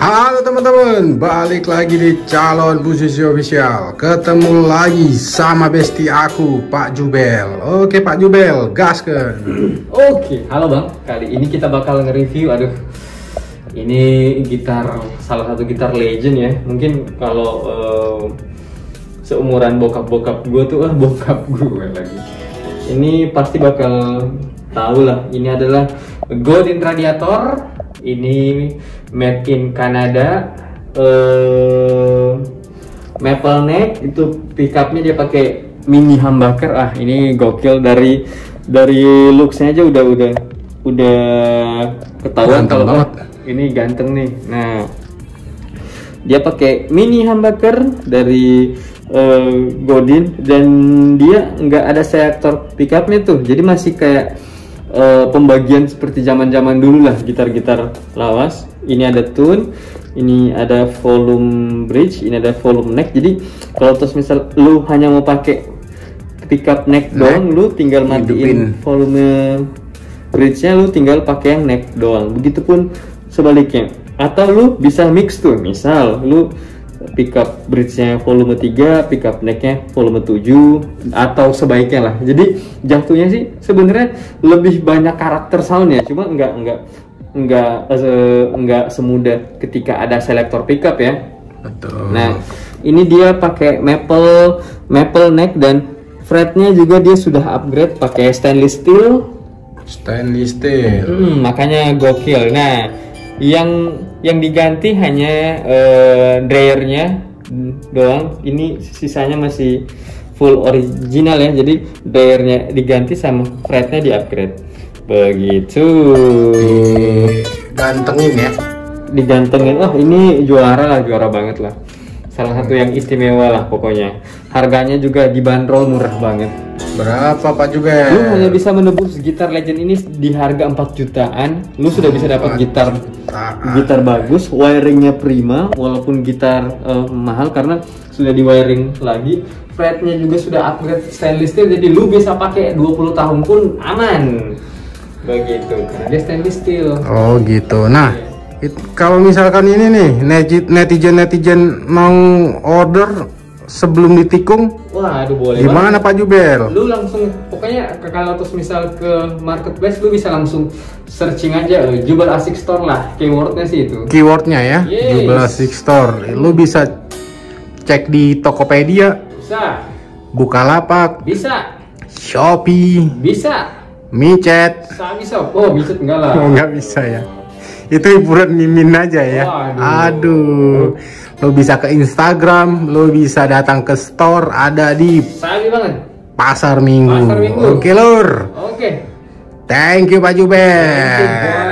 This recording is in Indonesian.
Halo teman-teman, balik lagi di calon posisi official. Ketemu lagi sama besti aku, Pak Jubel. Oke Pak Jubel, gaskan. Oke, halo bang. Kali ini kita bakal nge-review. Aduh, ini gitar salah satu gitar legend ya. Mungkin kalau eh, seumuran bokap-bokap gue tuh, ah bokap gue lagi. Ini pasti bakal tahu lah. Ini adalah Godin Radiator. Ini made in Canada. eh maple neck itu pickupnya dia pakai mini humbucker ah ini gokil dari dari looksnya aja udah udah udah ketahuan kalau banget. ini ganteng nih nah dia pakai mini humbucker dari eh, Godin dan dia nggak ada selector pickupnya tuh jadi masih kayak eh, pembagian seperti zaman-zaman dulu lah gitar-gitar lawas. Ini ada tune ini ada volume bridge ini ada volume neck. Jadi kalau terus misal lu hanya mau pakai pickup neck doang lu tinggal matiin Hidupin. volume bridge-nya lu tinggal pakai yang neck doang. Begitupun sebaliknya. Atau lu bisa mix tuh misal lu pickup bridge-nya volume 3 pickup neck-nya volume 7 atau sebaiknya lah jadi jatuhnya sih sebenarnya lebih banyak karakter soundnya cuma nggak nggak nggak eh, nggak semudah ketika ada selektor pickup ya Betul. Nah, ini dia pakai maple maple neck dan fretnya juga dia sudah upgrade pakai stainless steel. Stainless steel. Hmm, makanya gokil. Nah, yang yang diganti hanya eh, dryernya doang. Ini sisanya masih full original ya. Jadi dryernya diganti sama fretnya di upgrade. Begitu. Digantengin ya. digantengin oh ini juara lah juara banget lah salah satu yang istimewa lah pokoknya. Harganya juga dibanderol murah banget. Berapa Pak Jubel? lu hanya bisa menebus gitar legend ini di harga 4 jutaan. Lu sudah bisa dapat gitar jutaan. gitar bagus wiringnya prima walaupun gitar eh, mahal karena sudah di wiring lagi. Fretnya juga sudah upgrade stainless steel jadi lu bisa pakai 20 tahun pun aman. Begitu. Karena dia stainless steel. Oh gitu. Nah, it- kalau misalkan ini nih netizen netizen mau order sebelum ditikung, wah aduh boleh gimana Pak Jubel? lu langsung pokoknya kalau terus misal ke marketplace lu bisa langsung searching aja eh, Jubel Asik Store lah keywordnya sih itu Keywordnya ya, Yes. Jubel Six Store. Lu bisa cek di Tokopedia, bisa Bukalapak, bisa Shopee, bisa Micet. bisa bisa oh bisa enggak lah Oh nggak bisa ya. Itu hiburan mimin aja ya. Waduh. Aduh. Lo bisa ke Instagram, lo bisa datang ke store ada di Pasar Minggu. Pasar Minggu. Oke lur. oke Thank you Pak Jubel.